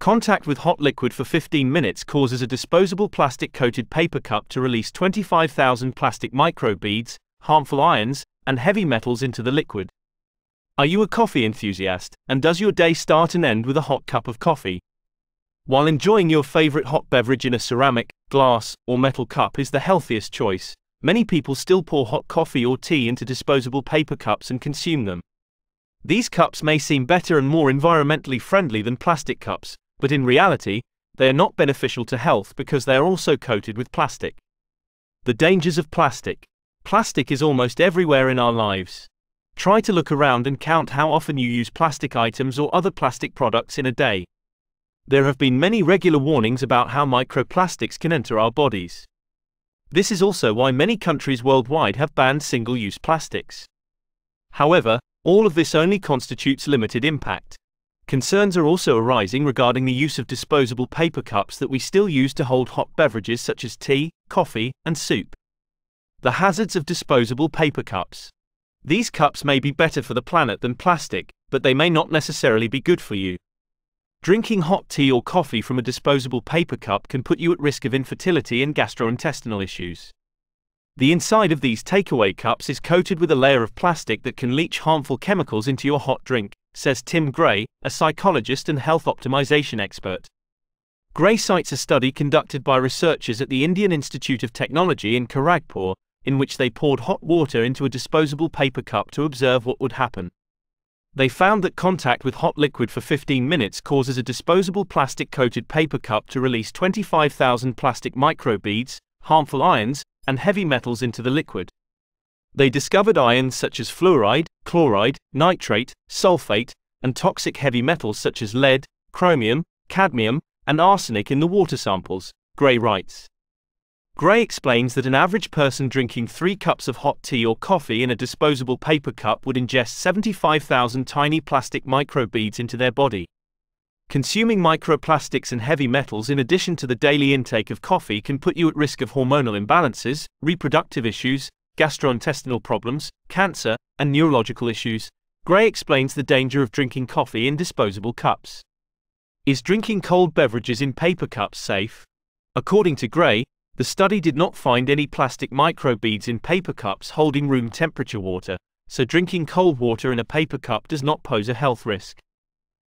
Contact with hot liquid for 15 minutes causes a disposable plastic coated paper cup to release 25,000 plastic microbeads, harmful ions, and heavy metals into the liquid. Are you a coffee enthusiast, and does your day start and end with a hot cup of coffee? While enjoying your favorite hot beverage in a ceramic, glass, or metal cup is the healthiest choice, many people still pour hot coffee or tea into disposable paper cups and consume them. These cups may seem better and more environmentally friendly than plastic cups, but in reality, they are not beneficial to health because they are also coated with plastic. The dangers of plastic. Plastic is almost everywhere in our lives. Try to look around and count how often you use plastic items or other plastic products in a day. There have been many regular warnings about how microplastics can enter our bodies. This is also why many countries worldwide have banned single use plastics. However, all of this only constitutes limited impact. Concerns are also arising regarding the use of disposable paper cups that we still use to hold hot beverages such as tea, coffee, and soup. The hazards of disposable paper cups. These cups may be better for the planet than plastic, but they may not necessarily be good for you. Drinking hot tea or coffee from a disposable paper cup can put you at risk of infertility and gastrointestinal issues. The inside of these takeaway cups is coated with a layer of plastic that can leach harmful chemicals into your hot drink, says Tim Gray, a psychologist and health optimization expert. Gray cites a study conducted by researchers at the Indian Institute of Technology in Kharagpur, in which they poured hot water into a disposable paper cup to observe what would happen. They found that contact with hot liquid for 15 minutes causes a disposable plastic coated paper cup to release 25,000 plastic microbeads, harmful ions, and heavy metals into the liquid. They discovered ions such as fluoride, chloride, nitrate, sulfate, and toxic heavy metals such as lead, chromium, cadmium, and arsenic in the water samples, Gray writes. Gray explains that an average person drinking three cups of hot tea or coffee in a disposable paper cup would ingest 75,000 tiny plastic microbeads into their body. Consuming microplastics and heavy metals in addition to the daily intake of coffee can put you at risk of hormonal imbalances, reproductive issues, gastrointestinal problems, cancer, and neurological issues. Gray explains the danger of drinking coffee in disposable cups. Is drinking cold beverages in paper cups safe? According to Gray, the study did not find any plastic microbeads in paper cups holding room temperature water, so drinking cold water in a paper cup does not pose a health risk.